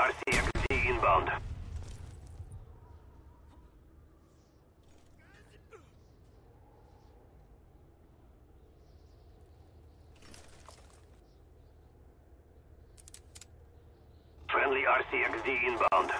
RCXD inbound. Friendly RCXD inbound.